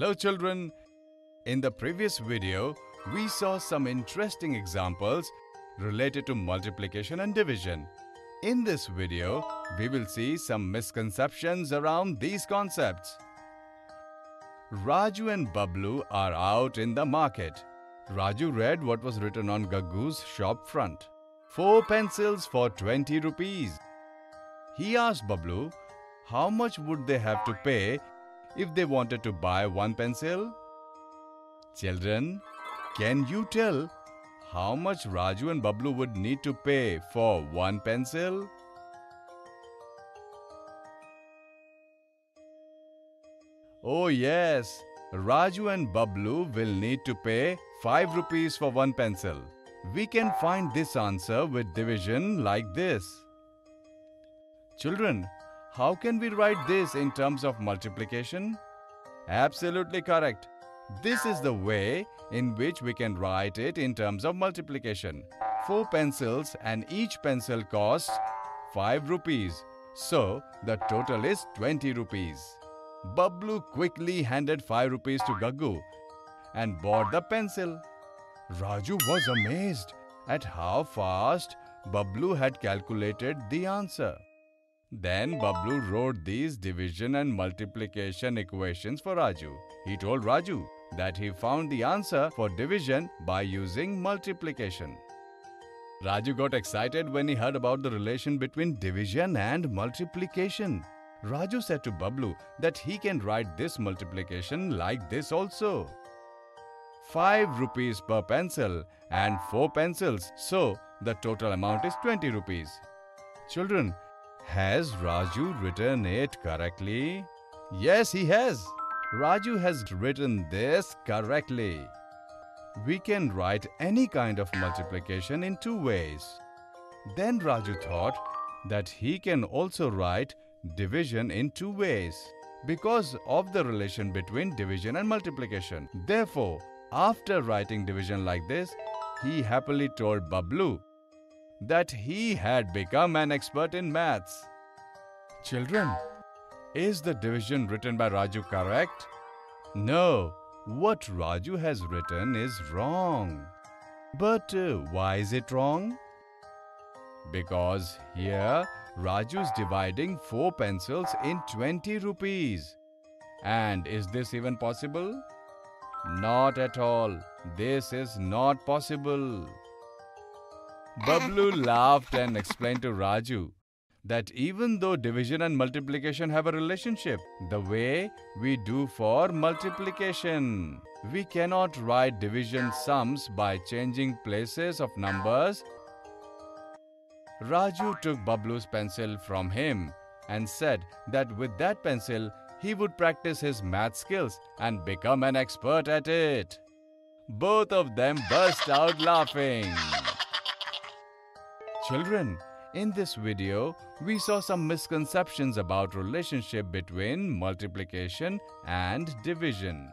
Hello children. In the previous video, we saw some interesting examples related to multiplication and division. In this video, we will see some misconceptions around these concepts. Raju and Bablu are out in the market. Raju read what was written on Gaggu's shop front. Four pencils for 20 rupees. He asked Bablu, how much would they have to pay if they wanted to buy one pencil? Children, can you tell how much Raju and Bablu would need to pay for one pencil? Oh yes, Raju and Bablu will need to pay 5 rupees for one pencil. We can find this answer with division like this. Children, how can we write this in terms of multiplication? Absolutely correct. This is the way in which we can write it in terms of multiplication. 4 pencils and each pencil costs 5 rupees. So, the total is 20 rupees. Bablu quickly handed 5 rupees to Gaggu and bought the pencil. Raju was amazed at how fast Bablu had calculated the answer. Then Bablu wrote these division and multiplication equations for Raju. He told Raju that he found the answer for division by using multiplication. Raju got excited when he heard about the relation between division and multiplication. Raju said to Bablu that he can write this multiplication like this also. 5 rupees per pencil and 4 pencils, so the total amount is 20 rupees. Children, has Raju written it correctly? Yes, he has. Raju has written this correctly. We can write any kind of multiplication in two ways. Then Raju thought that he can also write division in two ways because of the relation between division and multiplication. Therefore, after writing division like this, he happily told Bablu that he had become an expert in maths. Children, is the division written by Raju correct? No, what Raju has written is wrong. But uh, why is it wrong? Because here Raju is dividing 4 pencils in 20 rupees. And is this even possible? Not at all. This is not possible. Bablu laughed and explained to Raju that even though division and multiplication have a relationship, the way we do for multiplication, we cannot write division sums by changing places of numbers. Raju took Bablu's pencil from him and said that with that pencil, he would practice his math skills and become an expert at it. Both of them burst out laughing. Children, in this video, we saw some misconceptions about relationship between multiplication and division.